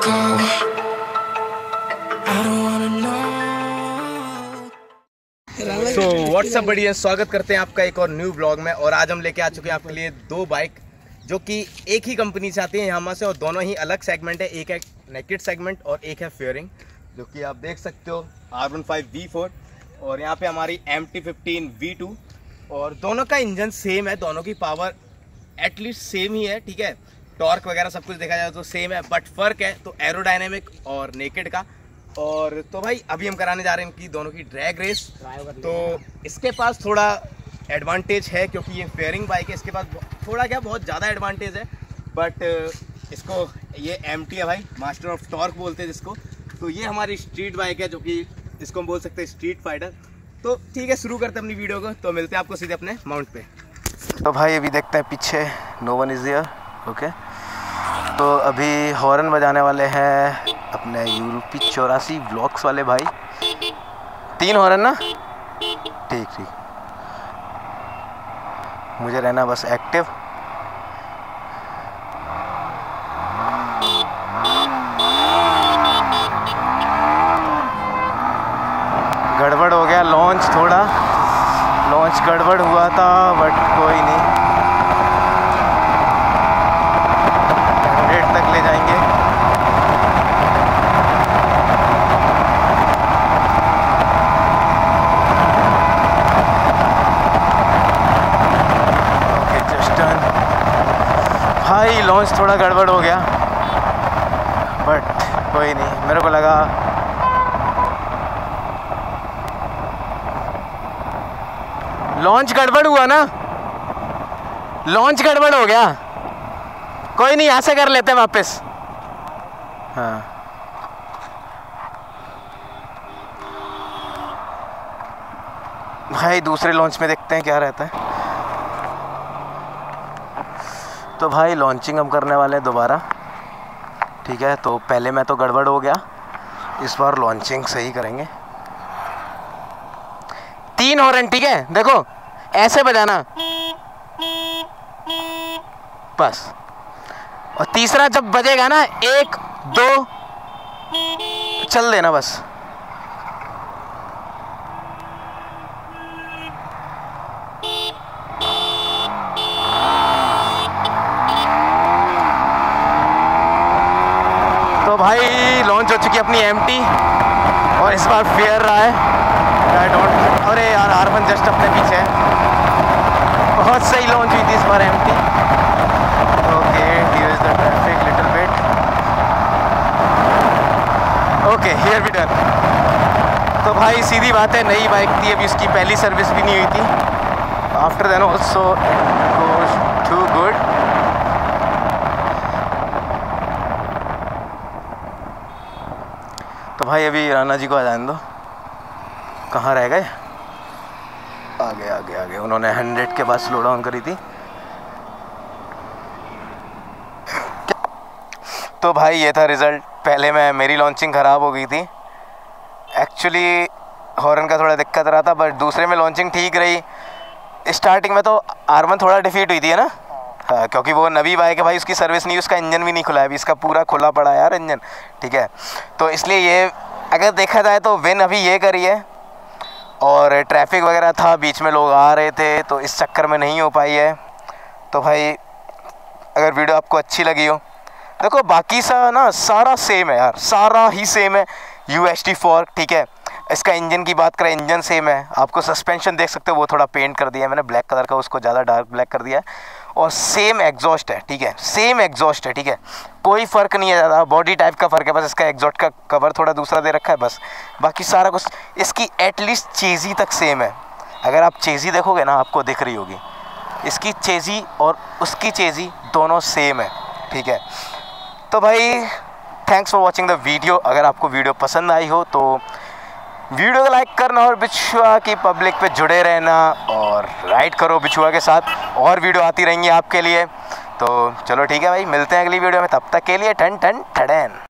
So what's up बढ़िया स्वागत करते हैं आपका एक और न्यू ब्लॉग में और आज हम लेके आ चुके हैं आपके लिए दो बाइक जो कि एक ही कंपनी से आती है यहाँ से और दोनों ही अलग सेगमेंट है। एक है नेकेट सेगमेंट और एक है फेयरिंग जो कि आप देख सकते हो R one five V four और यहाँ पे हमारी M T fifteen V two और दोनों का इंजन सेम है, दोनों की पावर एटलीस्ट सेम ही है, ठीक है? टॉर्क वगैरह सब कुछ देखा जाए तो सेम है बट फ़र्क है तो एरोडायनेमिक और नेकेड का। और तो भाई, अभी हम कराने जा रहे हैं इनकी दोनों की ड्रैग रेस तो इसके पास थोड़ा एडवांटेज है क्योंकि ये फेयरिंग बाइक है, इसके पास थोड़ा क्या, बहुत ज़्यादा एडवांटेज है। बट इसको, ये एमटी है भाई मास्टर ऑफ़ टॉर्क बोलते हैं जिसको। तो ये हमारी स्ट्रीट बाइक है जो कि इसको हम बोल सकते हैं स्ट्रीट फाइटर तो ठीक है, शुरू करते हैं अपनी वीडियो को। तो मिलते हैं आपको सीधे अपने माउंट पे। तो भाई, अभी देखते हैं पीछे नो वन इज़ ओके तो अभी हॉर्न बजाने वाले हैं अपने यूरोपी चौरासी ब्लॉक्स वाले भाई। तीन हॉर्न ना? ठीक ठीक। मुझे रहना बस एक्टिव गड़बड़ हो गया लॉन्च थोड़ा। लॉन्च गड़बड़ हुआ था बट कोई नहीं। ले जाएँगे। भाई लॉन्च थोड़ा गड़बड़ हो गया। बट कोई नहीं, मेरे को लगा। लॉन्च गड़बड़ हुआ ना? लॉन्च गड़बड़ हो गया। कोई नहीं, यहाँ से कर लेते हैं वापस। हाँ। भाई, दूसरे लॉन्च में देखते हैं क्या रहता है। तो भाई लॉन्चिंग हम करने वाले हैं दोबारा। ठीक है तो पहले में तो गड़बड़ हो गया। इस बार लॉन्चिंग सही करेंगे। तीन हॉर्न ठीक है? देखो, ऐसे बजाना। बस। और तीसरा जब बजेगा ना, एक, दो, चल देना बस। तो भाई लॉन्च हो चुकी है अपनी एमटी और इस बार फेयर रहा है। आई डोंट अरे यार आर वन जस्ट अपने पीछे है। बहुत सही लॉन्च हुई थी इस बार MT T okay here is the traffic little bit be done तो भाई, सीधी बात है, नई बाइक थी, अभी उसकी पहली सर्विस भी नहीं हुई थी। After then also too good तो भाई, अभी राना जी को आ जाने दो। कहाँ रह गए? आगे आगे आगे। उन्होंने हंड्रेड के बाद स्लो डाउन करी थी। तो भाई, ये था रिज़ल्ट पहले मैं मेरी लॉन्चिंग ख़राब हो गई थी। एक्चुअली हॉर्न का थोड़ा दिक्कत रहा था बट दूसरे में लॉन्चिंग ठीक रही। स्टार्टिंग में तो आरमन थोड़ा डिफीट हुई थी है ना? हाँ। क्योंकि वो नवी बाइक है भाई उसकी सर्विस नहीं उसका इंजन भी नहीं खुला है अभी इसका पूरा खुला पड़ा है यार इंजन ठीक है? तो इसलिए ये अगर देखा जाए तो विन अभी ये करी है। और ट्रैफ़िक वगैरह था बीच में लोग आ रहे थे तो इस चक्कर में नहीं हो पाई है। तो भाई अगर वीडियो आपको अच्छी लगी हो देखो, बाकी सा ना, सारा सेम है यार। सारा ही सेम है। यू एस टी फोर ठीक है? इसका इंजन की बात करें इंजन सेम है। आपको सस्पेंशन देख सकते हो, वो थोड़ा पेंट कर दिया है मैंने। ब्लैक कलर का उसको ज़्यादा डार्क ब्लैक कर दिया है। और सेम एग्जॉस्ट है, ठीक है? सेम एग्जॉस्ट है, ठीक है? कोई फ़र्क नहीं है ज़्यादा। बॉडी टाइप का फ़र्क है, बस इसका एग्जॉस्ट का कवर थोड़ा दूसरा दे रखा है, बस। बाकी सारा कुछ, इसकी एटलीस्ट चेज़ी तक सेम है। अगर आप चेज़ी देखोगे ना, आपको दिख रही होगी। इसकी चेज़ी और उसकी चेज़ी दोनों सेम है, ठीक है? तो भाई thanks for watching the video अगर आपको वीडियो पसंद आई हो तो वीडियो को लाइक करना और बिछुआ की पब्लिक पे जुड़े रहना और राइड करो बिछुआ के साथ। और वीडियो आती रहेंगी आपके लिए। तो चलो ठीक है भाई, मिलते हैं अगली वीडियो में। तब तक के लिए ठन ठन ठडैन।